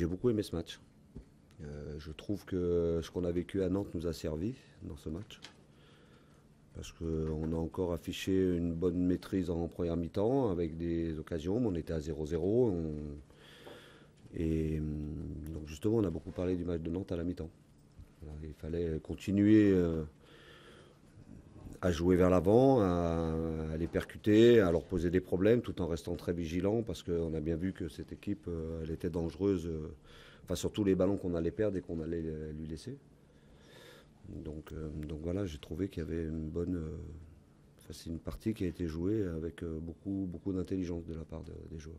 j'ai beaucoup aimé ce match. je trouve que ce qu'on a vécu à Nantes nous a servi dans ce match. Parce qu'on a encore affiché une bonne maîtrise en première mi-temps avec des occasions, on était à 0-0. Et donc justement, on a beaucoup parlé du match de Nantes à la mi-temps. Il fallait continuer euh, à jouer vers l'avant, à, les percuter, à leur poser des problèmes, tout en restant très vigilant, parce qu'on a bien vu que cette équipe, euh, était dangereuse, euh, enfin sur tous les ballons qu'on allait perdre et qu'on allait lui laisser. Donc, donc voilà, j'ai trouvé qu'il y avait une bonne, c'est une partie qui a été jouée avec beaucoup d'intelligence de la part des joueurs.